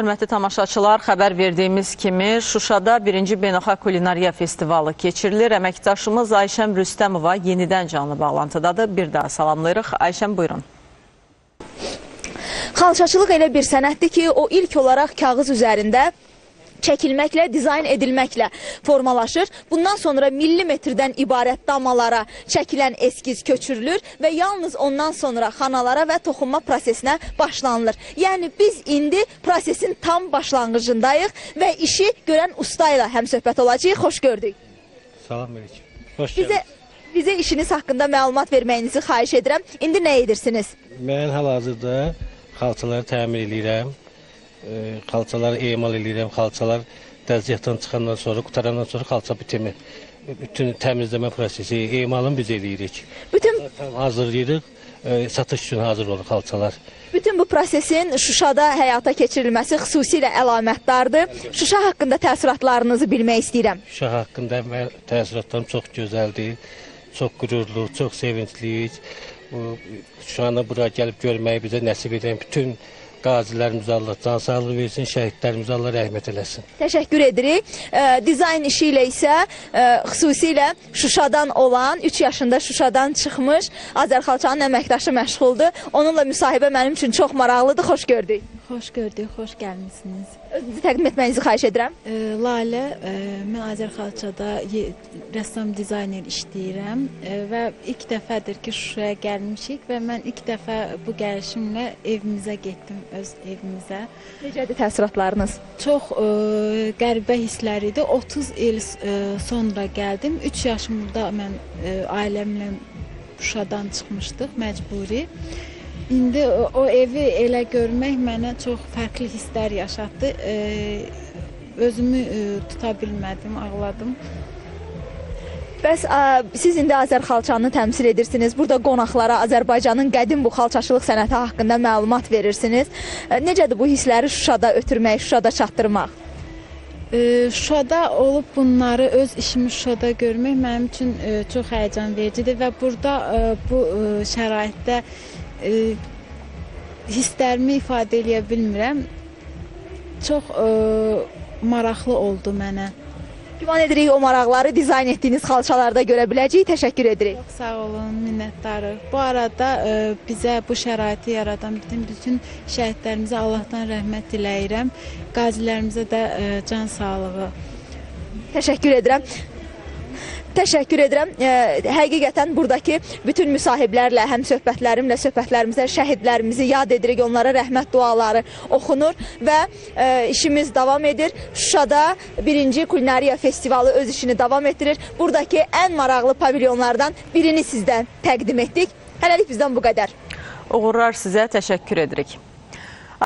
Hörmətli tamaşaçılar, xəbər verdiyimiz kimi Şuşada 1-ci Beynəlxalq Kulinariya Festivalı keçirilir. Əməkdaşımız Ayşəm Rüstəmova yenidən canlı bağlantıdadır. Bir daha salamlayırıq. Ayşəm buyurun. Xalçaçılıq elə bir sənətdir ki, o ilk olaraq kağız üzərində çəkilməklə, dizayn edilməklə formalaşır. Bundan sonra millimetrdən ibarət damalara çəkilən eskiz köçürülür və yalnız ondan sonra xanalara və toxunma prosesinə başlanılır. Yəni biz indi prosesin tam başlanğıcındayıq və işi görən usta ilə həmsöhbət olacağıq. Xoş gördük. Salam aleyküm. Hoş Bizə geldiniz. bizə işiniz haqqında məlumat verməyinizi xahiş edirəm. İndi nə edirsiniz? Mən hal-hazırda xalçaları təmir edirəm. Xalçaları emal edirəm. Xalçalar dəzgahdan çıxandan sonra, qutarandan sonra xalça bitimi. Bütün təmizləmə prosesi, emalını biz eləyirik. Bütün hazırlayırıq. E, satış üçün hazır olur xalçalar. Bütün bu prosesin Şuşada həyata keçirilməsi xüsusilə əlamətdardır. Şuşa haqqında təəssüratlarınızı bilmək istəyirəm. Şah haqqında təəssüratlarım çox gözəldir. Çox qürurlu, çox sevincliyik. Bu şu anda bura gəlib görməyi bizə nəsib edən bütün qazilərimizə Allah can sağlığı versin, şəhidlərimizə Allah rəhmət eləsin. Təşəkkür edirik. E, dizayn işi ilə isə e, xüsusilə Şuşadan olan, 3 yaşında Şuşadan çıxmış Azərxalçanın əməkdaşı məşğuldur. Onunla müsahibə mənim üçün çox maraqlıdır. Xoş gördük. Xoş gördük, xoş gəlmisiniz. Özünüzü təqdim etməyinizi xahiş edirəm. E, Lalə, e, mən Azərxalçada rəssam dizayner işləyirəm e, və ilk dəfədir ki, Şuşaya gəlmişik və mən ilk dəfə bu gəlişimlə evimizə getdim, öz evimizə. Necədir təəssüratlarınız? Çox e, qəribə hisslər idi. 30 il e, sonra gəldim. 3 yaşımda mən e, ailəmlə Şuşadan çıxmışdıq məcburi. İndi o, evi elə görmək mənə çox fərqli hisslər yaşatdı. E, özümü e, tuta bilmədim, ağladım. Bəs ə, siz indi Azərxalçanı təmsil edirsiniz. Burada qonaqlara Azərbaycanın qədim bu xalçaçılıq sənəti haqqında məlumat verirsiniz. Ə, Necədir bu hissləri Şuşada ötürmək, Şuşada çatdırmaq? E, Şuşada olub bunları öz işimi Şuşada görmək mənim üçün e, çox həyəcan vericidir və burada e, bu e, şəraitdə e, hisslərimi ifadə edə bilmirəm. Çox e, maraqlı oldu mənə. Güman edirik o maraqları dizayn etdiyiniz xalçalarda görə biləcəyik. Təşəkkür edirik. Çox sağ olun, minnətdarıq. Bu arada e, bizə bu şəraiti yaradan bütün bütün şəhidlərimizə Allahdan rəhmət diləyirəm. Qazilərimizə də e, can sağlığı. Təşəkkür edirəm. Təşəkkür edirəm. E, həqiqətən buradakı bütün müsahiblərlə, həm söhbətlərimlə, söhbətlərimizə şəhidlərimizi yad edirik, onlara rəhmət duaları oxunur və e, işimiz davam edir. Şuşada 1-ci Kulinariya Festivalı öz işini davam etdirir. Buradakı ən maraqlı pavilyonlardan birini sizdən təqdim etdik. Hələlik bizdən bu qədər. Uğurlar sizə təşəkkür edirik.